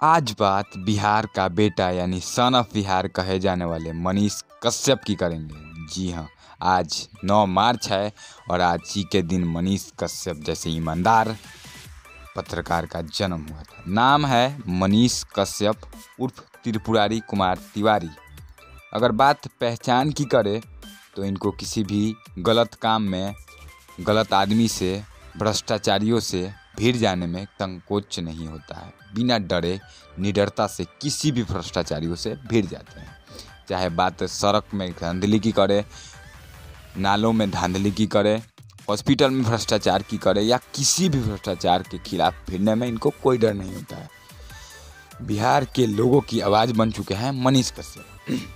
आज बात बिहार का बेटा यानी सन ऑफ़ बिहार कहे जाने वाले मनीष कश्यप की करेंगे। जी हाँ आज 9 मार्च है और आज ही के दिन मनीष कश्यप जैसे ईमानदार पत्रकार का जन्म हुआ था। नाम है मनीष कश्यप उर्फ़ त्रिपुरारी कुमार तिवारी। अगर बात पहचान की करे तो इनको किसी भी गलत काम में, गलत आदमी से, भ्रष्टाचारियों से भीड़ जाने में संकोच नहीं होता है। बिना डरे, निडरता से किसी भी भ्रष्टाचारियों से भीड़ जाते हैं। चाहे बात सड़क में धांधली की करे, नालों में धांधली की करे, हॉस्पिटल में भ्रष्टाचार की करे या किसी भी भ्रष्टाचार के खिलाफ भिड़ने में इनको कोई डर नहीं होता है। बिहार के लोगों की आवाज़ बन चुके हैं मनीष कश्यप।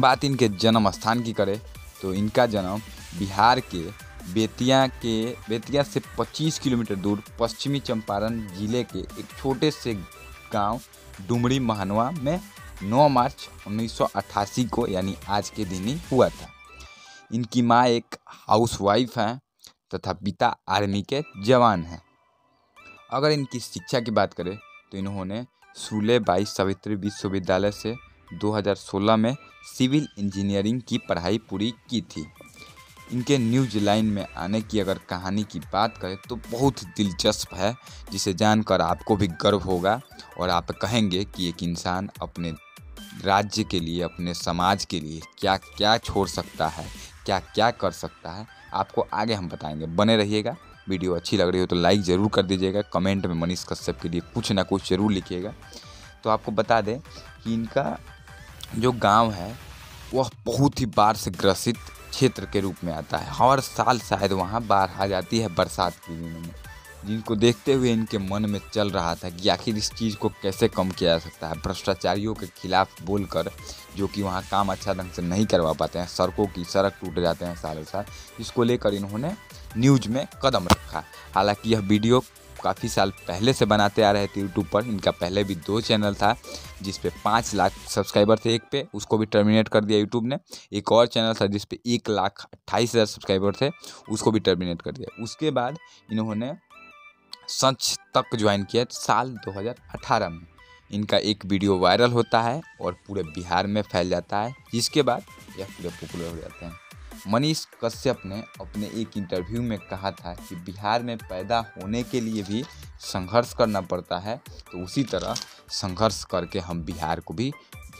बात इनके जन्म स्थान की करे तो इनका जन्म बिहार के बेतिया के, बेतिया से 25 किलोमीटर दूर पश्चिमी चंपारण ज़िले के एक छोटे से गाँव डुमरी महनवा में 9 मार्च 1988 को, यानी आज के दिन ही हुआ था। इनकी माँ एक हाउसवाइफ हैं तथा पिता आर्मी के जवान हैं। अगर इनकी शिक्षा की बात करें तो इन्होंने सूले बाई सावित्री विश्वविद्यालय से 2016 में सिविल इंजीनियरिंग की पढ़ाई पूरी की थी। इनके न्यूज़ लाइन में आने की अगर कहानी की बात करें तो बहुत दिलचस्प है, जिसे जानकर आपको भी गर्व होगा और आप कहेंगे कि एक इंसान अपने राज्य के लिए, अपने समाज के लिए क्या क्या छोड़ सकता है क्या क्या कर सकता है, आपको आगे हम बताएँगे। बने रहिएगा, वीडियो अच्छी लग रही हो तो लाइक ज़रूर कर दीजिएगा, कमेंट में मनीष कश्यप के लिए कुछ ना कुछ ज़रूर लिखिएगा। तो आपको बता दें कि इनका जो गाँव है, वह बहुत ही बाढ़ से ग्रसित क्षेत्र के रूप में आता है। हर साल शायद वहाँ बाढ़ आ जाती है बरसात के दिनों में। जिनको देखते हुए इनके मन में चल रहा था कि आखिर इस चीज़ को कैसे कम किया जा सकता है। भ्रष्टाचारियों के खिलाफ बोलकर जो कि वहाँ काम अच्छा ढंग से नहीं करवा पाते हैं, सड़कों की सड़क टूट जाते हैं सालों साल इसको लेकर इन्होंने न्यूज़ में कदम रखा। हालाँकि यह वीडियो काफ़ी साल पहले से बनाते आ रहे थे यूट्यूब पर। इनका पहले भी दो चैनल था, जिस पे पाँच लाख सब्सक्राइबर थे एक पे, उसको भी टर्मिनेट कर दिया यूट्यूब ने। एक और चैनल था, जिस पे एक लाख अट्ठाईस हज़ार सब्सक्राइबर थे, उसको भी टर्मिनेट कर दिया। उसके बाद इन्होंने सच तक ज्वाइन किया साल 2018 में। इनका एक वीडियो वायरल होता है और पूरे बिहार में फैल जाता है। जिसके बाद यह पूरे पॉपुलर हो जाते हैं। मनीष कश्यप ने अपने एक इंटरव्यू में कहा था कि बिहार में पैदा होने के लिए भी संघर्ष करना पड़ता है तो उसी तरह संघर्ष करके हम बिहार को भी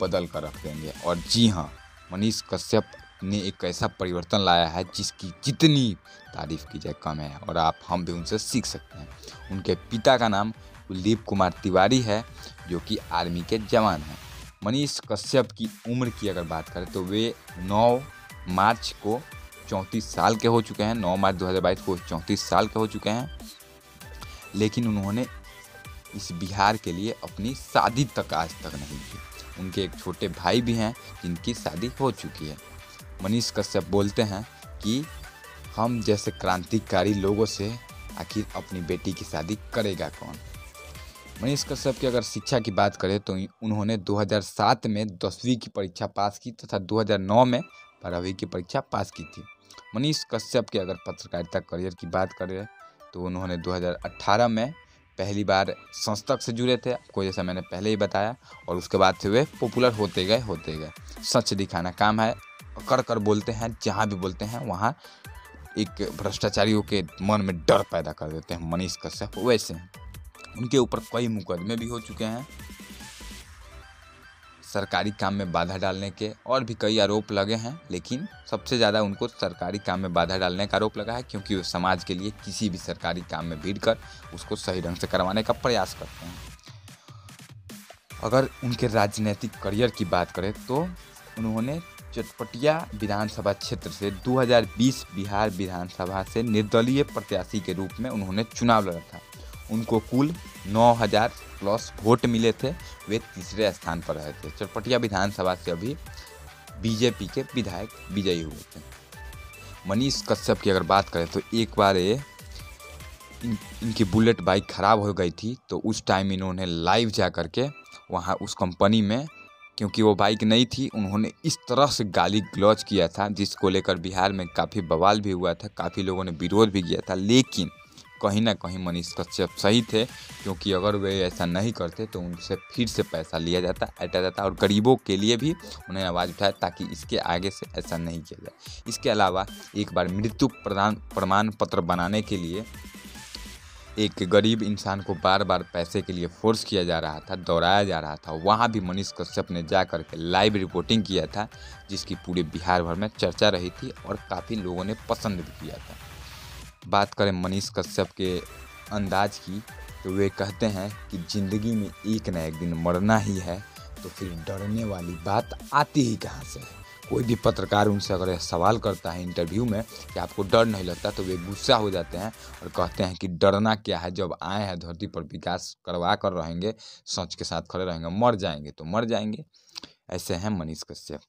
बदल कर रख देंगे। और जी हाँ मनीष कश्यप ने एक ऐसा परिवर्तन लाया है जिसकी जितनी तारीफ़ की जाए कम है, और आप, हम भी उनसे सीख सकते हैं। उनके पिता का नाम कुलदीप कुमार तिवारी है, जो कि आर्मी के जवान हैं। मनीष कश्यप की उम्र की अगर बात करें तो वे 9 मार्च को चौंतीस साल के हो चुके हैं 9 मार्च 2022 को चौंतीस साल के हो चुके हैं। लेकिन उन्होंने इस बिहार के लिए अपनी शादी तक आज तक नहीं की। उनके एक छोटे भाई भी हैं, जिनकी शादी हो चुकी है। मनीष कश्यप बोलते हैं कि हम जैसे क्रांतिकारी लोगों से आखिर अपनी बेटी की शादी करेगा कौन? मनीष कश्यप की अगर शिक्षा की बात करें तो उन्होंने 2007 में दसवीं की परीक्षा पास की तथा 2009 में बारहवीं की परीक्षा पास की थी। मनीष कश्यप के अगर पत्रकारिता करियर की बात करें तो उन्होंने 2018 में पहली बार संस्थक से जुड़े थे। आपको जैसा मैंने पहले ही बताया, और उसके बाद से वे पॉपुलर होते गए होते गए। सच दिखाना काम है। कर कर बोलते हैं, जहाँ भी बोलते हैं, वहाँ एक भ्रष्टाचारियों के मन में डर पैदा कर देते हैं मनीष कश्यप। वैसे उनके ऊपर कई मुकदमे भी हो चुके हैं। सरकारी काम में बाधा डालने के और भी कई आरोप लगे हैं, लेकिन सबसे ज़्यादा उनको सरकारी काम में बाधा डालने का आरोप लगा है क्योंकि वो समाज के लिए किसी भी सरकारी काम में भीड़ कर उसको सही ढंग से करवाने का प्रयास करते हैं। अगर उनके राजनीतिक करियर की बात करें तो उन्होंने चटपटिया विधानसभा क्षेत्र से 2020 बिहार विधानसभा से निर्दलीय प्रत्याशी के रूप में उन्होंने चुनाव लड़ा था। उनको कुल 9000 प्लस वोट मिले थे। वे तीसरे स्थान पर रहे थे। चटपटिया विधानसभा से अभी बीजेपी के विधायक विजयी हुए थे। मनीष कश्यप की अगर बात करें तो एक बार ये इन, इनकी बुलेट बाइक ख़राब हो गई थी तो उस टाइम इन्होंने लाइव जा कर के वहाँ उस कंपनी में क्योंकि वो बाइक नहीं थी उन्होंने इस तरह से गाली गलौज किया था जिसको लेकर बिहार में काफ़ी बवाल भी हुआ था काफ़ी लोगों ने विरोध भी किया था लेकिन कहीं ना कहीं मनीष कश्यप सही थे, क्योंकि अगर वे ऐसा नहीं करते तो उनसे फिर से पैसा लिया जाता, ऐटा जाता और गरीबों के लिए भी उन्हें आवाज़ उठाया ताकि इसके आगे से ऐसा नहीं किया जाए। इसके अलावा एक बार मृत्यु प्रदान प्रमाण पत्र बनाने के लिए एक गरीब इंसान को बार बार पैसे के लिए फोर्स किया जा रहा था, दौड़ाया जा रहा था। वहाँ भी मनीष कश्यप ने जा कर के लाइव रिपोर्टिंग किया था, जिसकी पूरे बिहार भर में चर्चा रही थी और काफ़ी लोगों ने पसंद भी किया था। बात करें मनीष कश्यप के अंदाज की तो वे कहते हैं कि ज़िंदगी में एक न एक दिन मरना ही है तो फिर डरने वाली बात आती ही कहाँ से है? कोई भी पत्रकार उनसे अगर सवाल करता है इंटरव्यू में कि आपको डर नहीं लगता तो वे गुस्सा हो जाते हैं और कहते हैं कि डरना क्या है? जब आए हैं, धरती पर विकास करवा कर रहेंगे, सच के साथ खड़े रहेंगे, मर जाएँगे तो मर जाएँगे। ऐसे हैं मनीष कश्यप।